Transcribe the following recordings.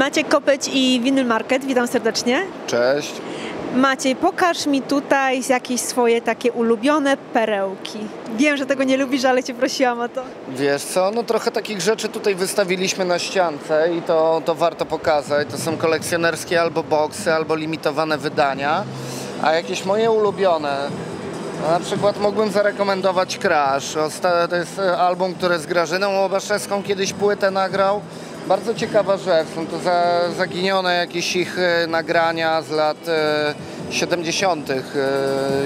Maciek Kopeć i Vinyl Market, witam serdecznie. Cześć. Maciej, pokaż mi tutaj jakieś swoje takie ulubione perełki. Wiem, że tego nie lubisz, ale cię prosiłam o to. Wiesz co, no trochę takich rzeczy tutaj wystawiliśmy na ściance i to, to warto pokazać. To są kolekcjonerskie albo boksy, albo limitowane wydania. A jakieś moje ulubione, no na przykład mógłbym zarekomendować Crash. To jest e, album, który z Grażyną Łobaszewską kiedyś płytę nagrał. Bardzo ciekawa rzecz. Są to za, zaginione jakieś ich e, nagrania z lat e, 70. E,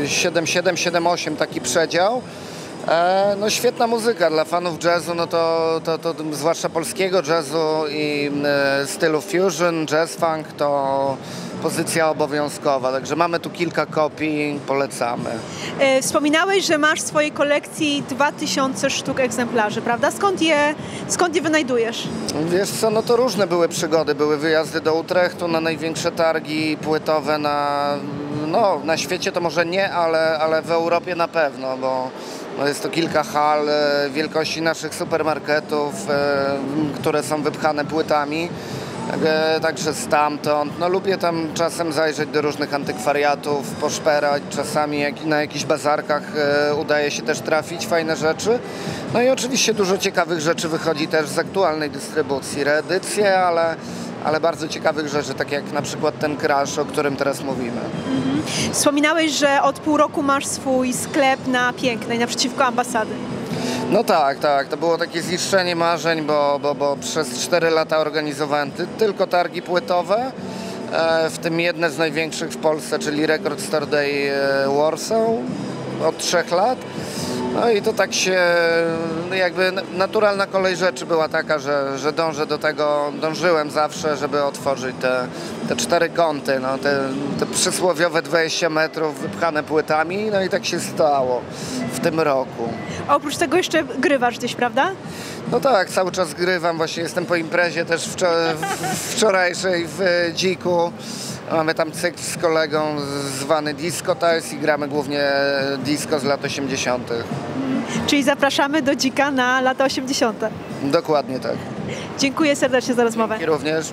77, 78 taki przedział. E, no świetna muzyka dla fanów jazzu, no to, to, to zwłaszcza polskiego jazzu i e, stylu fusion, jazz funk to pozycja obowiązkowa. Także mamy tu kilka kopii, polecamy. E, wspominałeś, że masz w swojej kolekcji 2000 sztuk egzemplarzy, prawda? Skąd je, skąd je wynajdujesz? Wiesz co, no to różne były przygody. Były wyjazdy do Utrechtu na największe targi płytowe na, no, na świecie to może nie, ale, ale w Europie na pewno, bo no jest to kilka hal e, wielkości naszych supermarketów, e, które są wypchane płytami. Także stamtąd. No lubię tam czasem zajrzeć do różnych antykwariatów, poszperać. Czasami na jakichś bazarkach e, udaje się też trafić fajne rzeczy. No i oczywiście dużo ciekawych rzeczy wychodzi też z aktualnej dystrybucji. Reedycje, ale, ale bardzo ciekawych rzeczy, tak jak na przykład ten Crash, o którym teraz mówimy. Wspominałeś, że od pół roku masz swój sklep na Pięknej, naprzeciwko ambasady. No tak, tak. To było takie ziszczenie marzeń, bo, bo, bo przez 4 lata organizowałem ty, tylko targi płytowe, e, w tym jedne z największych w Polsce, czyli Record Store Day e, Warsaw od 3 lat. No i to tak się, no jakby naturalna kolej rzeczy była taka, że, że dążę do tego, dążyłem zawsze, żeby otworzyć te, te cztery kąty, no, te, te przysłowiowe 20 metrów wypchane płytami, no i tak się stało w tym roku. A oprócz tego jeszcze grywasz gdzieś, prawda? No tak, cały czas grywam, właśnie jestem po imprezie też wczor- wczorajszej w e, Dziku. Mamy tam cykl z kolegą zwany Disco Tales i gramy głównie disco z lat 80. Czyli zapraszamy do Dzika na lata 80. Dokładnie tak. Dziękuję serdecznie za rozmowę. I również